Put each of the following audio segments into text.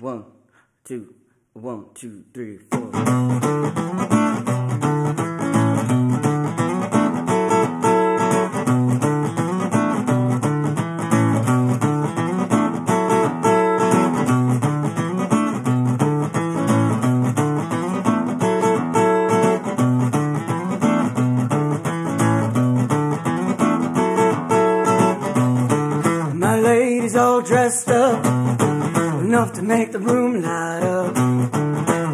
One, two, one, two, three, four. My lady's all dressed up, enough to make the room light up.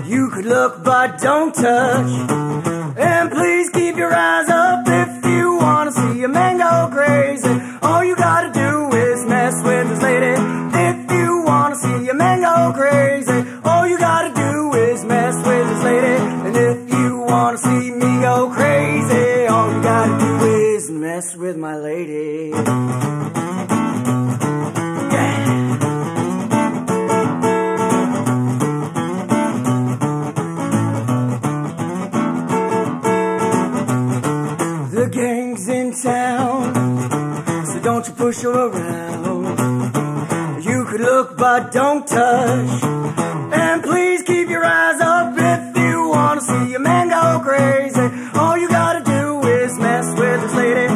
You could look but don't touch. And please keep your eyes up if you wanna see a man go crazy. All you gotta do is mess with this lady. If you wanna see a man go crazy, all you gotta do is mess with this lady. And if you wanna see me go crazy, all you gotta do is mess with my lady. The gang's in town, so don't you push her around. You could look but don't touch. And please keep your eyes up if you wanna see a man go crazy. All you gotta do is mess with this lady.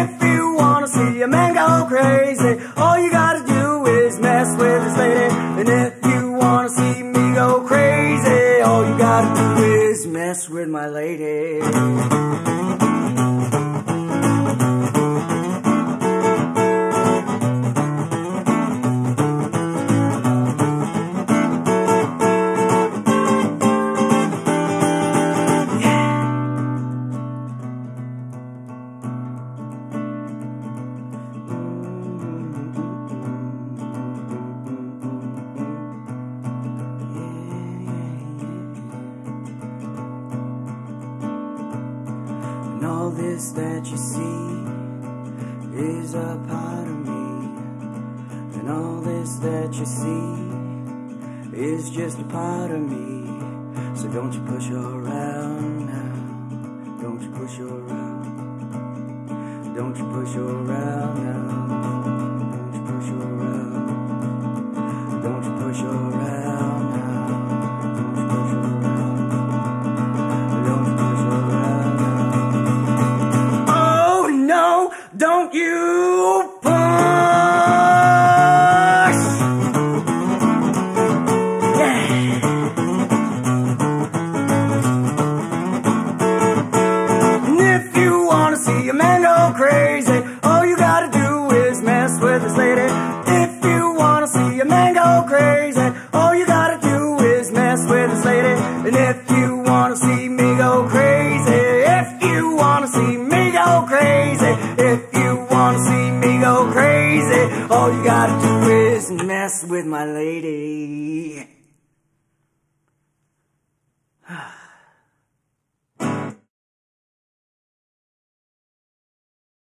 If you wanna see a man go crazy, all you gotta do is mess with this lady. And if you wanna see me go crazy, all you gotta do is mess with my lady. And all this that you see is a part of me. And all this that you see is just a part of me. So don't you push her around now. Don't you push her around. Don't you push her around now. Don't you push! Yeah. And if you wanna see a man go crazy, all you gotta do is mess with this lady. If you wanna see a man go crazy, crazy. All you gotta do is mess with my lady.